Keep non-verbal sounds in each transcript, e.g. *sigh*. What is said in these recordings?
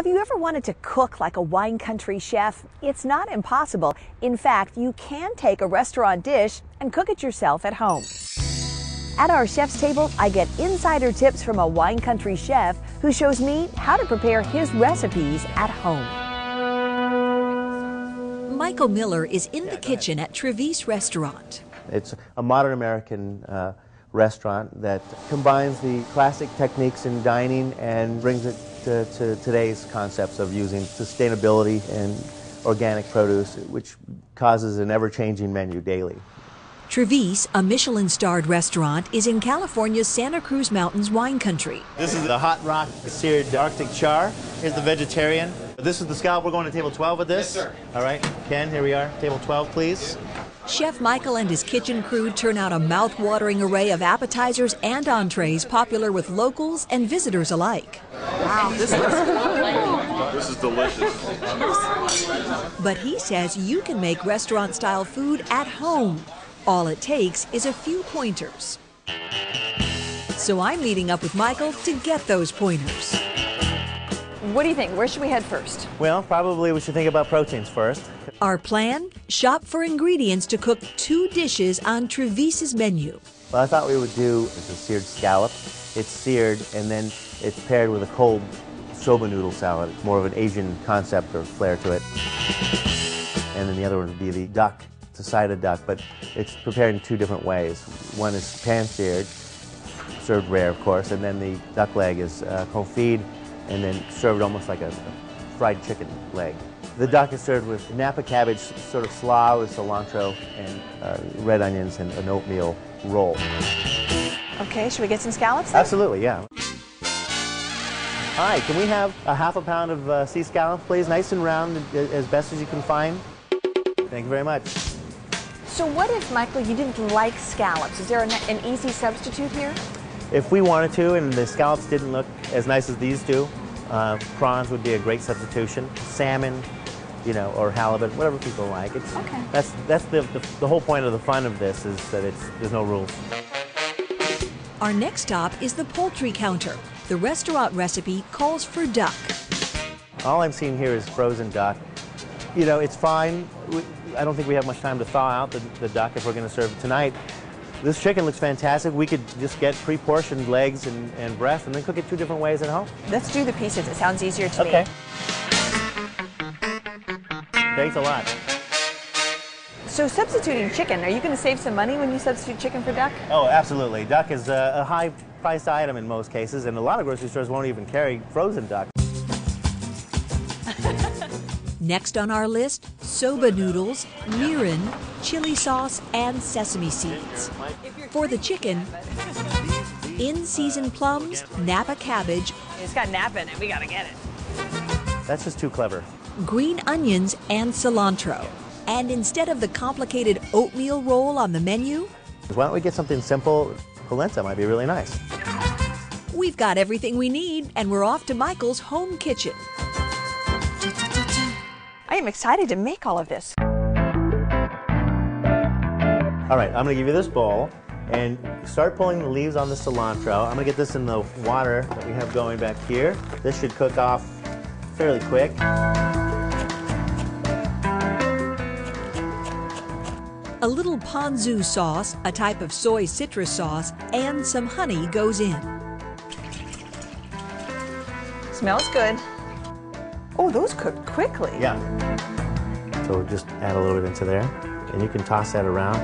Have you ever wanted to cook like a wine country chef? It's not impossible. In fact, you can take a restaurant dish and cook it yourself at home. At our chef's table, I get insider tips from a wine country chef who shows me how to prepare his recipes at home. Michael Miller is in the kitchen at Trevese Restaurant. It's a modern American uh, restaurant that combines the classic techniques in dining and brings it to, to today's concepts of using sustainability and organic produce, which causes an ever-changing menu daily. Trevese, a Michelin starred restaurant, is in California's Santa Cruz Mountains wine country. This is the hot rock seared Arctic char. Here's the vegetarian. This is the scallop. We're going to table 12 with this. Yes, sir. All right. Ken, here we are. Table 12, please. Chef Michael and his kitchen crew turn out a mouth-watering array of appetizers and entrees popular with locals and visitors alike. Wow, this looks This is delicious. But he says you can make restaurant-style food at home. All it takes is a few pointers. So I'm meeting up with Michael to get those pointers. What do you think? Where should we head first? Well, probably we should think about proteins first. Our plan? Shop for ingredients to cook two dishes on Trevese's menu. What I thought we would do is a seared scallop. It's seared and then it's paired with a cold soba noodle salad. It's more of an Asian concept or flair to it. And then the other one would be the duck. It's a side of duck, but it's prepared in two different ways. One is pan-seared, served rare, of course, and then the duck leg is uh, confit and then served almost like a fried chicken leg. The duck is served with Napa cabbage, sort of slaw with cilantro and uh, red onions and an oatmeal roll. Okay, should we get some scallops? Then? Absolutely, yeah. Hi, can we have a half a pound of uh, sea scallops, please? Nice and round, as best as you can find. Thank you very much. So what if, Michael, you didn't like scallops? Is there an, an easy substitute here? If we wanted to and the scallops didn't look as nice as these do, uh, prawns would be a great substitution. Salmon, you know, or halibut, whatever people like. It's, Okay. That's, that's the, the, the whole point of the fun of this is that it's, there's no rules. Our next stop is the poultry counter. The restaurant recipe calls for duck. All I'm seeing here is frozen duck. You know, it's fine. We, I don't think we have much time to thaw out the, the duck if we're going to serve it tonight. This chicken looks fantastic. We could just get pre-portioned legs and, and breast and then cook it two different ways at home. Let's do the pieces. It sounds easier to Okay. me. Thanks a lot. So substituting chicken, are you going to save some money when you substitute chicken for duck? Oh, absolutely. Duck is a, a high-priced item in most cases, and a lot of grocery stores won't even carry frozen duck. *laughs* Next on our list, soba noodles, mirin, chili sauce, and sesame seeds. For the chicken, in-season plums, Napa cabbage, It's got Napa in it. We got to get it. That's just too clever. green onions, and cilantro. And instead of the complicated oatmeal roll on the menu, Why don't we get something simple? Polenta might be really nice. we've got everything we need and we're off to Michael's home kitchen. I am excited to make all of this. All right, I'm gonna give you this bowl and start pulling the leaves on the cilantro. I'm gonna get this in the water that we have going back here. This should cook off fairly quick. A little ponzu sauce, a type of soy citrus sauce, and some honey goes in. Smells good. Oh, those cook quickly. Yeah. So just add a little bit into there, and you can toss that around.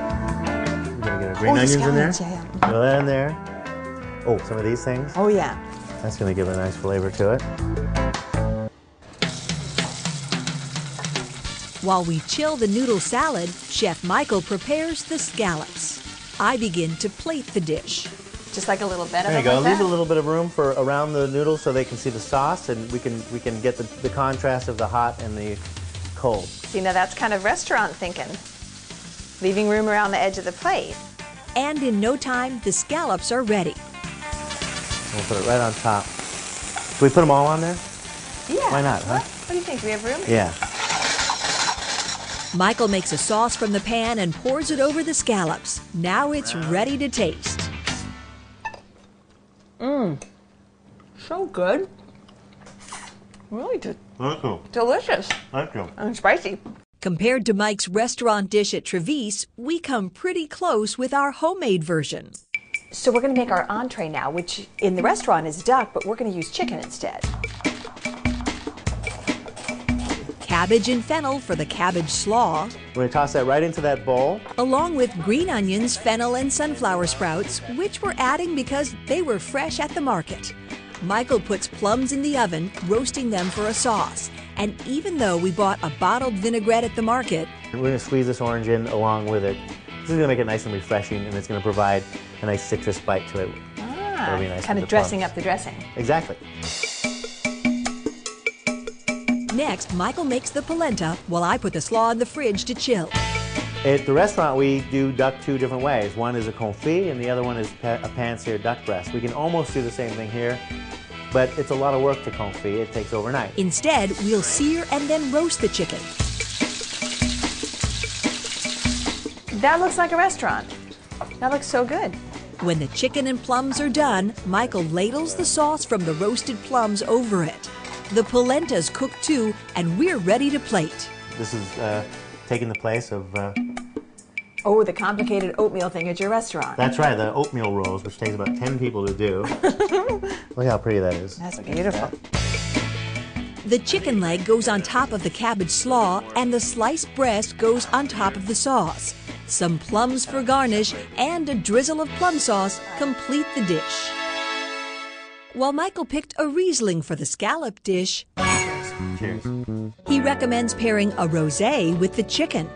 You're gonna get our green Oh, the onions in there. yeah, yeah. Throw that in there. Oh, some of these things. Oh, yeah. That's gonna give a nice flavor to it. While we chill the noodle salad, Chef Michael prepares the scallops. I begin to plate the dish. Just like a little bed of There you go. like Leave that? a little bit of room for around the noodles so they can see the sauce, and we can we can get the, the contrast of the hot and the cold. See, now that's kind of restaurant thinking. Leaving room around the edge of the plate. And in no time, the scallops are ready. We'll put it right on top. Can we put them all on there? Yeah. Why not, huh? What, what do you think? Do we have room? Yeah. Michael makes a sauce from the pan and pours it over the scallops. Now it's ready to taste. Mm. So good. Really de- Thank you. delicious Thank you. and spicy. Compared to Mike's restaurant dish at Trevese, we come pretty close with our homemade version. So we're going to make our entree now, which in the restaurant is duck, but we're going to use chicken instead. Cabbage and fennel for the cabbage slaw, We're going to toss that right into that bowl. along with green onions, fennel, and sunflower sprouts, which we're adding because they were fresh at the market. Michael puts plums in the oven, roasting them for a sauce. And even though we bought a bottled vinaigrette at the market, We're going to squeeze this orange in along with it. This is going to make it nice and refreshing, and it's going to provide a nice citrus bite to it. Ah, That'll be nice kind of dressing plums. up the dressing. Exactly. Next Michael makes the polenta while I put the slaw in the fridge to chill. At the restaurant, we do duck two different ways. One is a confit, and the other one is a pan-seared duck breast. We can almost do the same thing here, but it's a lot of work to confit. It takes overnight. Instead, we'll sear and then roast the chicken. That looks like a restaurant. That looks so good. When the chicken and plums are done, Michael ladles the sauce from the roasted plums over it. The polenta's cooked too, and we're ready to plate. This is uh, taking the place of. Uh, Oh, the complicated oatmeal thing at your restaurant. that's right, the oatmeal rolls, which takes about 10 people to do. *laughs* Look how pretty that is. That's beautiful. The chicken leg goes on top of the cabbage slaw, and the sliced breast goes on top of the sauce. Some plums for garnish and a drizzle of plum sauce complete the dish. While Michael picked a Riesling for the scallop dish, Cheers. he recommends pairing a rosé with the chicken.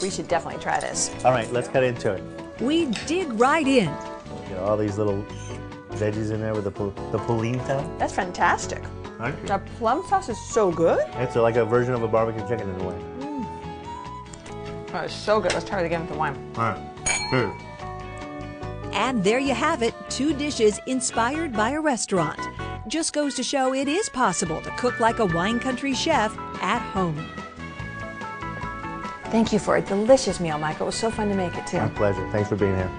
We should definitely try this. All right, let's cut into it. We dig right in. Get all these little veggies in there with the, the polenta. That's fantastic. Aren't you? The plum sauce is so good. It's like a version of a barbecue chicken in a way. Mm. Oh, it's so good. Let's try it again with the wine. All right, cheers. And there you have it two dishes inspired by a restaurant. Just goes to show it is possible to cook like a wine country chef at home. Thank you for a delicious meal, Michael. It was so fun to make it too. My pleasure. Thanks for being here.